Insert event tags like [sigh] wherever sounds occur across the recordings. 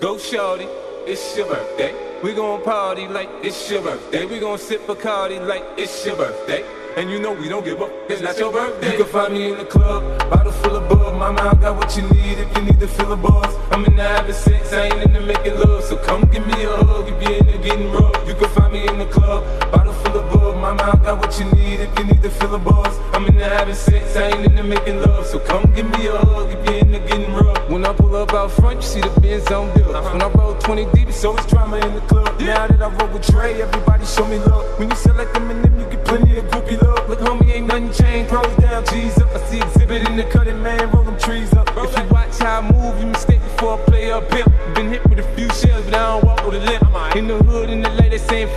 Go shorty, it's your birthday. We gon' party like it's your birthday. We gon' sip Bacardi like it's your birthday. And you know we don't give up, it's not your birthday. You can find me in the club, bottle full of bug. Mama, I got what you need if you need to fill a buzz. I'm in the having sex, I ain't in the making love. So come give me a hug if you're in the getting rough. You can find me in the club, bottle full of bug. Mama, I got what you need if you need to fill a buzz. I'm having sex, I ain't in the making love. So come give me a hug if you're in the getting rough. When I pull up out front, you see the Benz on dub. Uh-huh. When I roll 20 deep, it's always drama in the club. Yeah. Now that I roll with Dre, everybody show me love. When you sell like Eminem, you get plenty of groupie love. Look, homie, ain't nothing changed. Pros down, G's up. I see Xzibit in the cutting, man. Roll them trees up. If you watch how I move, you mistake before I play up pimp. Been hit with a few shells, but I don't walk with a limp. In the hood, in the lady saying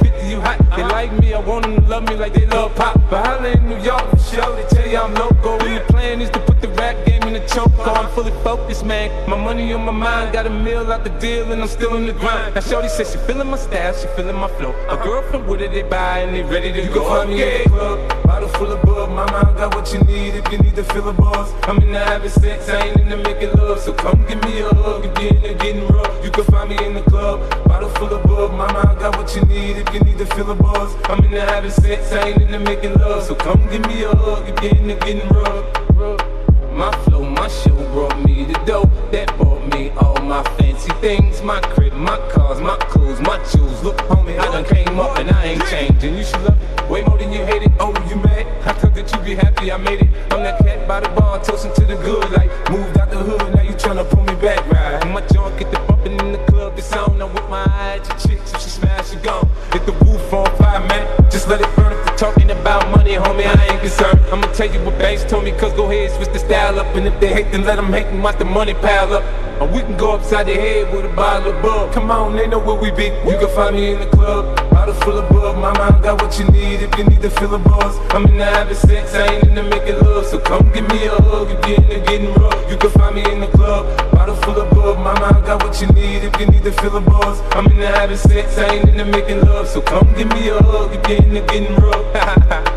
like me, I want them to love me like they love pop. But holla in New York, for sure, they tell you I'm local. And the plan is to put the rap game in the choke. So I'm fully focused, man. My money on my mind, got a meal out the deal, and I'm still in the grind. Now, Shorty says she feeling my style, she feeling my flow. A girlfriend, what did they buy, and they ready to you go. You find me in the club, bottle full of bug. Mama, I got what you need if you need to fill a buzz. I'm in the having sex, I ain't in the making love. So come give me a hug if you're in the getting rough. You can find me in the club, bottle full of bug. Mama, I got what you need if you need to feel a buzz. I'm in the having sex, I ain't in the making love. So come give me a hug if you're in the getting rough. My flow, my show brought me the dough that bought me all my fancy things. My crib, my cars, my clothes, my jewels. Look, homie, I done came up and I ain't changing. You should love it way more than you hate it. Oh, you mad? I thought that you be happy I made it. At your chicks, if she smash, she gone. Hit the roof on fire, man. Just let it burn if you're talking about money, homie, I ain't concerned. I'ma tell you what Banks told me, cause go ahead, switch the style up. And if they hate, then let them hate and watch the money pile up. Or we can go upside the head with a bottle of bug. Come on, they know where we be. You can find me in the club, bottle full of bug. My mind got what you need if you need to fill a buzz. I'm in the having sex, I ain't in the making love. So come give me a hug if you're in the getting rough. You can find me in the club, bottle full of bug. My mind got what you need if you need to fill a buzz. I'm in the having sex, I ain't in the making love. So come give me a hug if you're in the getting rough. [laughs]